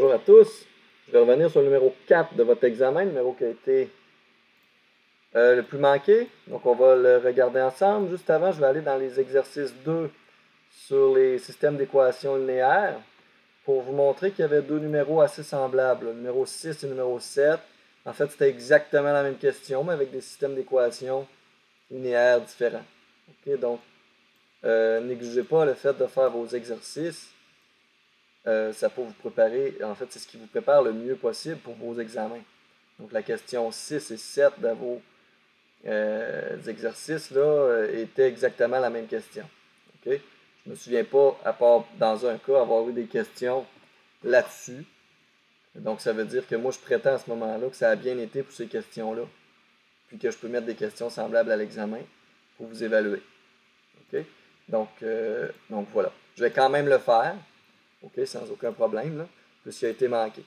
Bonjour à tous. Je vais revenir sur le numéro 4 de votre examen, le numéro qui a été euh, le plus manqué. Donc, on va le regarder ensemble. Juste avant, je vais aller dans les exercices 2 sur les systèmes d'équations linéaires pour vous montrer qu'il y avait deux numéros assez semblables, le numéro 6 et le numéro 7. En fait, c'était exactement la même question, mais avec des systèmes d'équations linéaires différents. donc, euh, négligez pas le fait de faire vos exercices. Euh, ça peut vous préparer, en fait, c'est ce qui vous prépare le mieux possible pour vos examens. Donc, la question 6 et 7 de vos euh, exercices là, étaient exactement la même question. Je ne me souviens pas, à part dans un cas, avoir eu des questions là-dessus. Donc, ça veut dire que moi, je prétends à ce moment-là que ça a bien été pour ces questions-là. Puis que je peux mettre des questions semblables à l'examen pour vous évaluer. Euh, donc voilà. Je vais quand même le faire. OK? Sans aucun problème, puisqu'il a été manqué.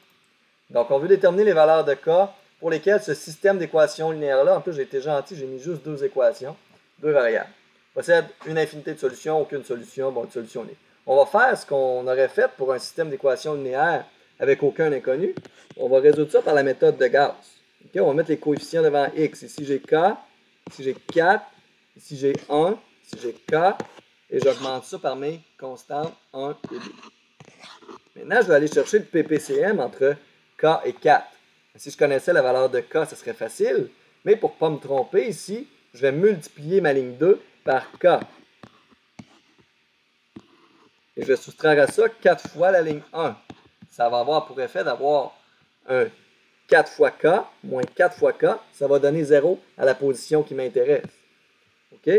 Donc, on veut déterminer les valeurs de K pour lesquelles ce système d'équations linéaires-là, en plus, j'ai été gentil, j'ai mis juste deux équations, deux variables. Possède une infinité de solutions, aucune solution, bon, une solution linéaire. On va faire ce qu'on aurait fait pour un système d'équations linéaires avec aucun inconnu, on va résoudre ça par la méthode de Gauss. on va mettre les coefficients devant x. Ici, j'ai k, ici, j'ai 4, ici, j'ai 1, ici, j'ai k, et j'augmente ça par mes constantes 1 et 2. Maintenant, je vais aller chercher le PPCM entre k et 4. Si je connaissais la valeur de k, ce serait facile, mais pour ne pas me tromper ici, je vais multiplier ma ligne 2 par k. Et je vais soustraire à ça 4 fois la ligne 1 ça va avoir pour effet d'avoir un 4 fois K moins 4 fois K. Ça va donner 0 à la position qui m'intéresse. OK?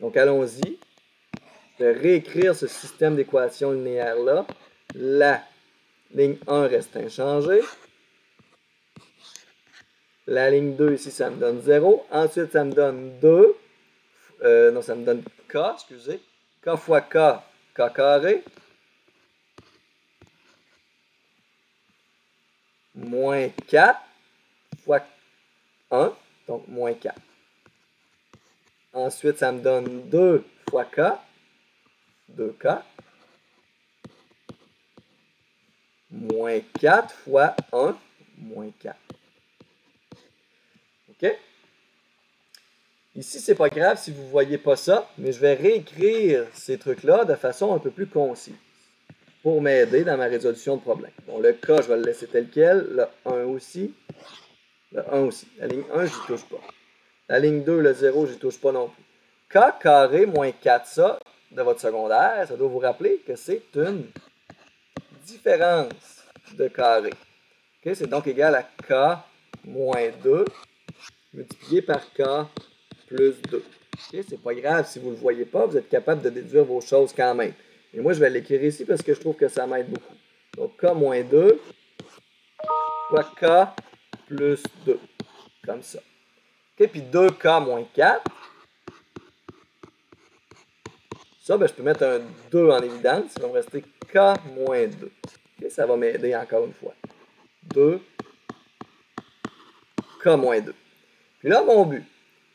Donc, allons-y. Je vais réécrire ce système d'équations linéaires-là. La ligne 1 reste inchangée. La ligne 2 ici, ça me donne 0. Ensuite, ça me donne 2. Euh, non, ça me donne K, excusez. K fois K, K carré. moins 4 fois 1, donc moins 4. Ensuite, ça me donne 2 fois K, 2K, moins 4 fois 1, moins 4. OK? Ici, c'est pas grave si vous ne voyez pas ça, mais je vais réécrire ces trucs-là de façon un peu plus concise pour m'aider dans ma résolution de problème. Bon, le K, je vais le laisser tel quel. Le 1 aussi. Le 1 aussi. La ligne 1, je n'y touche pas. La ligne 2, le 0, je n'y touche pas non plus. K carré moins 4 ça de votre secondaire, ça doit vous rappeler que c'est une différence de carré. C'est donc égal à K moins 2 multiplié par K plus 2. C'est pas grave si vous ne le voyez pas, vous êtes capable de déduire vos choses quand même. Et moi, je vais l'écrire ici parce que je trouve que ça m'aide beaucoup. Donc, K moins 2 fois K plus 2. Comme ça. OK, puis 2K moins 4. Ça, ben, je peux mettre un 2 en évidence. Il va me rester K moins 2. OK, ça va m'aider encore une fois. 2 K moins 2. Puis là, mon but,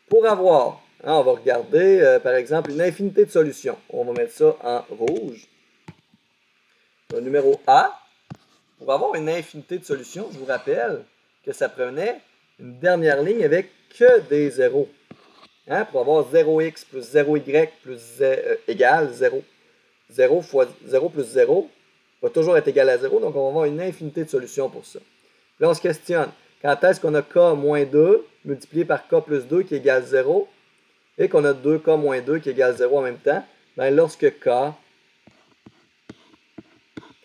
pour avoir Hein, on va regarder, euh, par exemple, une infinité de solutions. On va mettre ça en rouge. Le numéro A, pour avoir une infinité de solutions, je vous rappelle que ça prenait une dernière ligne avec que des zéros. Hein, pour avoir 0x plus 0y plus euh, égal 0. 0 fois 0 plus 0 va toujours être égal à 0, donc on va avoir une infinité de solutions pour ça. Là, on se questionne. Quand est-ce qu'on a k moins 2 multiplié par k plus 2 qui égale 0? et qu'on a 2k moins 2 qui égale 0 en même temps, ben lorsque k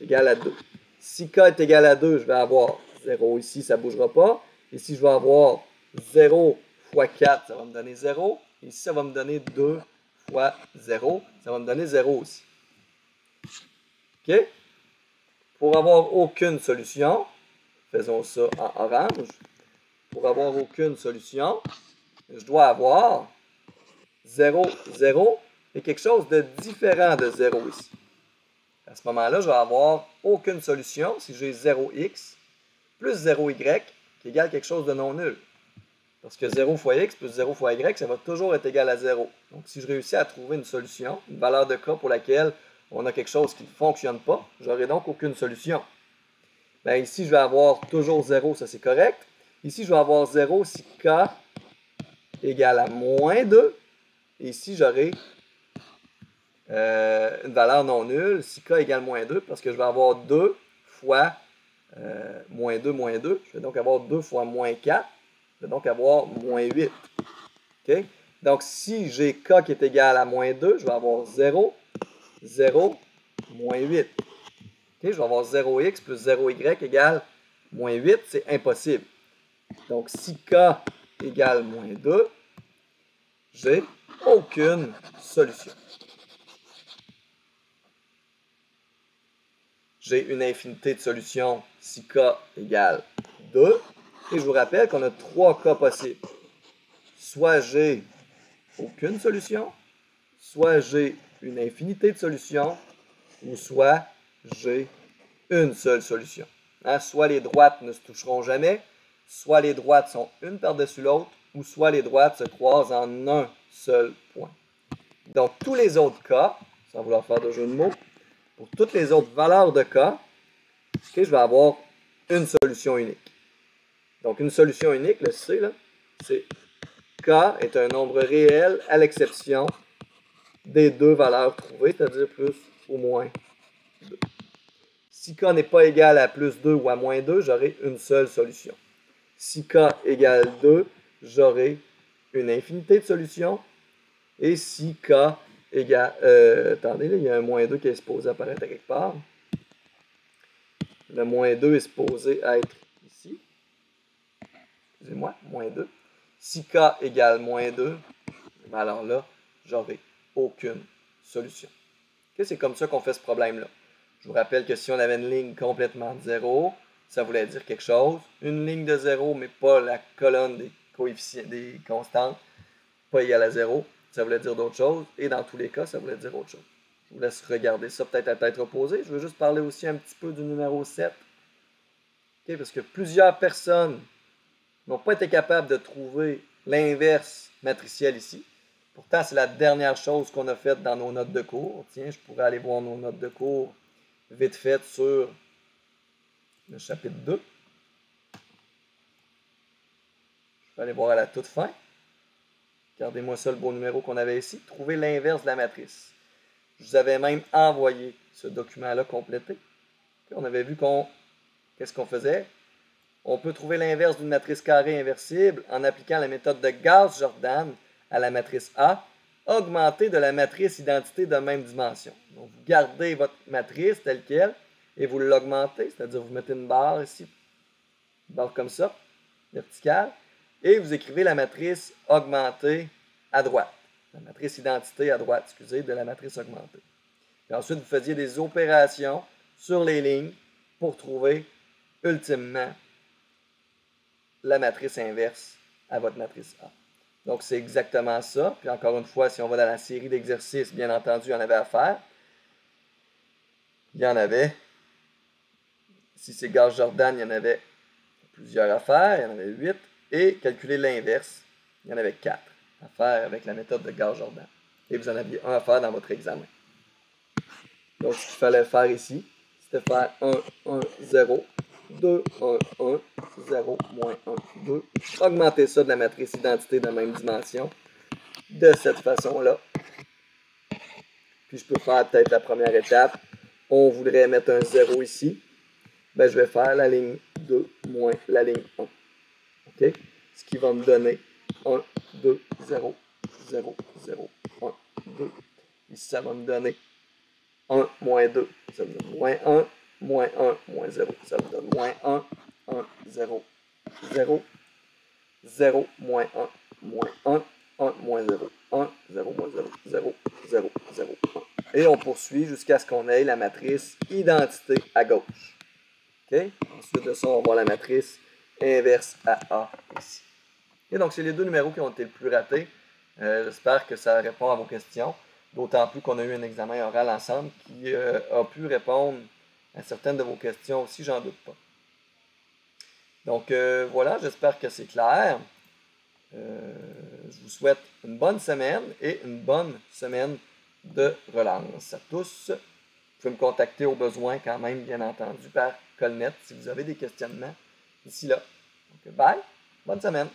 est égal à 2. Si k est égal à 2, je vais avoir 0 ici, ça ne bougera pas. Ici, je vais avoir 0 fois 4, ça va me donner 0. Ici, ça va me donner 2 fois 0, ça va me donner 0 aussi. OK? Pour avoir aucune solution, faisons ça en orange. Pour avoir aucune solution, je dois avoir 0, 0 et quelque chose de différent de 0 ici. À ce moment-là, je vais avoir aucune solution si j'ai 0x plus 0y qui égale quelque chose de non nul. Parce que 0 fois x plus 0 fois y, ça va toujours être égal à 0. Donc, si je réussis à trouver une solution, une valeur de k pour laquelle on a quelque chose qui ne fonctionne pas, j'aurai donc aucune solution. ben ici, je vais avoir toujours 0, ça c'est correct. Ici, je vais avoir 0 si k égale à moins 2. Et ici, j'aurai euh, une valeur non nulle si k égale moins 2, parce que je vais avoir 2 fois euh, moins 2, moins 2. Je vais donc avoir 2 fois moins 4. Je vais donc avoir moins 8. OK? Donc, si j'ai k qui est égal à moins 2, je vais avoir 0, 0, moins 8. Je vais avoir 0x plus 0y égale moins 8. C'est impossible. Donc, si k égale moins 2, j'ai aucune solution. J'ai une infinité de solutions si k égale 2. Et je vous rappelle qu'on a trois cas possibles. Soit j'ai aucune solution, soit j'ai une infinité de solutions, ou soit j'ai une seule solution. Hein, soit les droites ne se toucheront jamais, soit les droites sont une par-dessus l'autre, ou soit les droites se croisent en un seul point. Donc, tous les autres cas, sans vouloir faire de jeu de mots, pour toutes les autres valeurs de cas, je vais avoir une solution unique. Donc, une solution unique, le C, c'est K est un nombre réel à l'exception des deux valeurs trouvées, c'est-à-dire plus ou moins 2. Si K n'est pas égal à plus 2 ou à moins 2, j'aurai une seule solution. Si K égale 2, j'aurai une infinité de solutions. Et si K égale... Euh, attendez, il y a un moins 2 qui est supposé apparaître quelque part. Le moins 2 est supposé être. Excusez-moi, moins 2. Si k égale moins 2, ben alors là, j'aurai aucune solution. C'est comme ça qu'on fait ce problème-là. Je vous rappelle que si on avait une ligne complètement de 0, ça voulait dire quelque chose. Une ligne de 0, mais pas la colonne des coefficients, des constantes, pas égale à 0, ça voulait dire d'autres choses. Et dans tous les cas, ça voulait dire autre chose. Je vous laisse regarder ça peut-être à tête reposée. Je veux juste parler aussi un petit peu du numéro 7. parce que plusieurs personnes n'ont pas été capables de trouver l'inverse matriciel ici. Pourtant, c'est la dernière chose qu'on a faite dans nos notes de cours. Tiens, je pourrais aller voir nos notes de cours vite faites sur le chapitre 2. Je vais aller voir à la toute fin. Regardez-moi ça, le beau numéro qu'on avait ici. Trouver l'inverse de la matrice. Je vous avais même envoyé ce document-là complété. on avait vu qu'on. Qu'est-ce qu'on faisait? On peut trouver l'inverse d'une matrice carrée inversible en appliquant la méthode de Gauss-Jordan à la matrice A, augmentée de la matrice identité de même dimension. Donc, vous gardez votre matrice telle qu'elle et vous l'augmentez, c'est-à-dire vous mettez une barre ici, une barre comme ça, verticale, et vous écrivez la matrice augmentée à droite. La matrice identité à droite, excusez, de la matrice augmentée. Et ensuite, vous faisiez des opérations sur les lignes pour trouver ultimement la matrice inverse à votre matrice A. Donc, c'est exactement ça. Puis encore une fois, si on va dans la série d'exercices, bien entendu, il y en avait à faire. Il y en avait. Si c'est Gauss Jordan, il y en avait plusieurs à faire. Il y en avait huit. Et calculer l'inverse, il y en avait quatre à faire avec la méthode de Gauss Jordan. Et vous en aviez un à faire dans votre examen. Donc, ce qu'il fallait faire ici, c'était faire 1, 1, 0, 2, 1, 1, 0, moins 1, 2. Augmenter ça de la matrice identité de la même dimension de cette façon-là. Puis je peux faire peut-être la première étape. On voudrait mettre un 0 ici. Ben, je vais faire la ligne 2 moins la ligne 1. OK? Ce qui va me donner 1, 2, 0, 0, 0, 1, 2. Ici, ça va me donner 1, moins 2. Ça me donne moins 1, moins 1, moins 0. Ça me donne moins 1, 1, 0, 0, 0, moins 1, moins 1, 1, moins 0, 1, 0, moins 0, 0, 0, 0, 1. Et on poursuit jusqu'à ce qu'on ait la matrice identité à gauche. OK? Ensuite de ça, on va voir la matrice inverse à A ici. Et donc, c'est les deux numéros qui ont été le plus ratés. Euh, J'espère que ça répond à vos questions. D'autant plus qu'on a eu un examen oral ensemble qui euh, a pu répondre à certaines de vos questions aussi, j'en doute pas. Donc euh, voilà, j'espère que c'est clair. Euh, je vous souhaite une bonne semaine et une bonne semaine de relance à tous. pouvez me contacter au besoin quand même, bien entendu, par Colnet si vous avez des questionnements d'ici là. Donc, bye, bonne semaine.